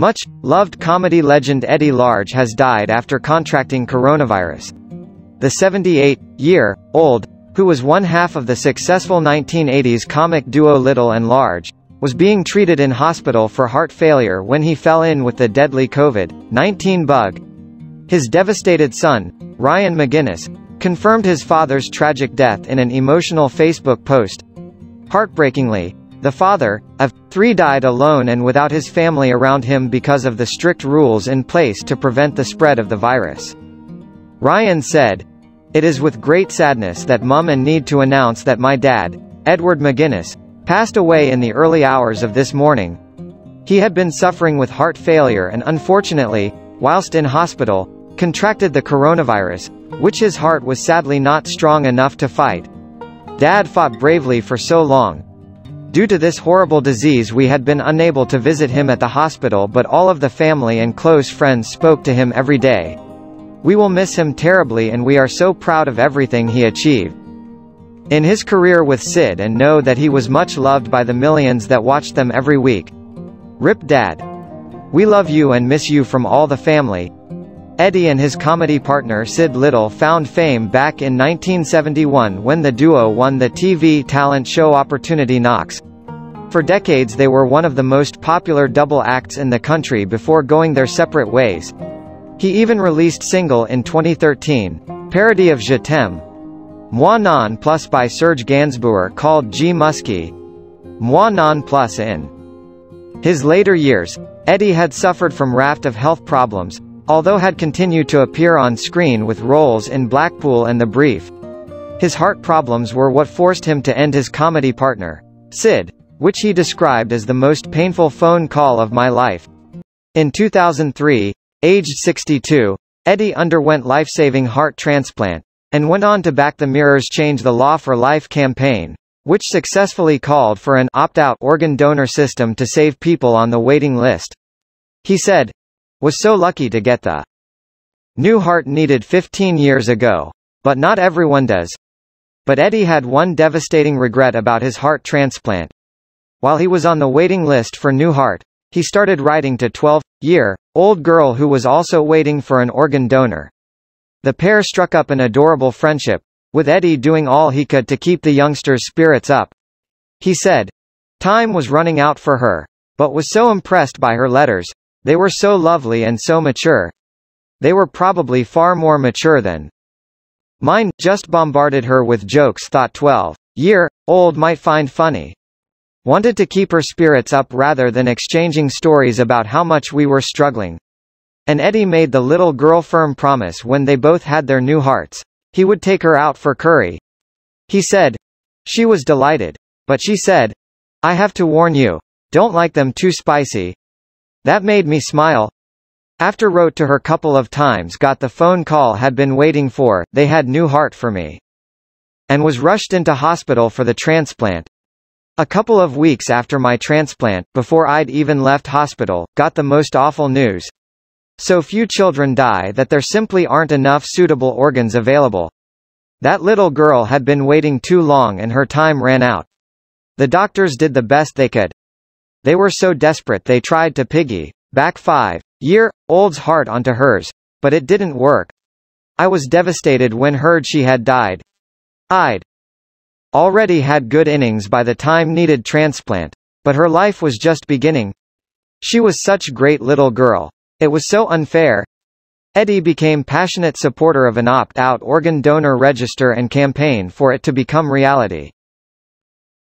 Much loved comedy legend Eddie Large has died after contracting coronavirus. The 78-year-old, who was one half of the successful 1980s comic duo Little and Large, was being treated in hospital for heart failure when he fell in with the deadly COVID-19 bug. His devastated son, Ryan McGinnis, confirmed his father's tragic death in an emotional Facebook post. Heartbreakingly, the father, of three died alone and without his family around him because of the strict rules in place to prevent the spread of the virus. Ryan said, It is with great sadness that mum and need to announce that my dad, Edward McGinnis, passed away in the early hours of this morning. He had been suffering with heart failure and unfortunately, whilst in hospital, contracted the coronavirus, which his heart was sadly not strong enough to fight. Dad fought bravely for so long, Due to this horrible disease we had been unable to visit him at the hospital but all of the family and close friends spoke to him every day. We will miss him terribly and we are so proud of everything he achieved. In his career with Sid and know that he was much loved by the millions that watched them every week. Rip Dad. We love you and miss you from all the family. Eddie and his comedy partner Sid Little found fame back in 1971 when the duo won the TV talent show Opportunity Knocks. For decades they were one of the most popular double acts in the country before going their separate ways. He even released single in 2013, parody of Je t'aime. Moi non plus by Serge Gainsbourg called G Musky. Moi non plus in. His later years, Eddie had suffered from raft of health problems, although had continued to appear on screen with roles in Blackpool and The Brief. His heart problems were what forced him to end his comedy partner, Sid, which he described as the most painful phone call of my life. In 2003, aged 62, Eddie underwent life-saving heart transplant, and went on to back the Mirror's Change the Law for Life campaign, which successfully called for an opt-out organ donor system to save people on the waiting list. He said, was so lucky to get the new heart needed 15 years ago. But not everyone does. But Eddie had one devastating regret about his heart transplant. While he was on the waiting list for new heart, he started writing to 12-year-old girl who was also waiting for an organ donor. The pair struck up an adorable friendship, with Eddie doing all he could to keep the youngster's spirits up. He said, Time was running out for her, but was so impressed by her letters, they were so lovely and so mature. They were probably far more mature than mine, just bombarded her with jokes thought 12 year old might find funny. Wanted to keep her spirits up rather than exchanging stories about how much we were struggling. And Eddie made the little girl firm promise when they both had their new hearts. He would take her out for curry. He said. She was delighted. But she said. I have to warn you. Don't like them too spicy. That made me smile. After wrote to her couple of times got the phone call had been waiting for, they had new heart for me. And was rushed into hospital for the transplant. A couple of weeks after my transplant, before I'd even left hospital, got the most awful news. So few children die that there simply aren't enough suitable organs available. That little girl had been waiting too long and her time ran out. The doctors did the best they could. They were so desperate they tried to piggy back five-year-old's heart onto hers, but it didn't work. I was devastated when heard she had died. I'd already had good innings by the time needed transplant, but her life was just beginning. She was such great little girl. It was so unfair. Eddie became passionate supporter of an opt-out organ donor register and campaign for it to become reality.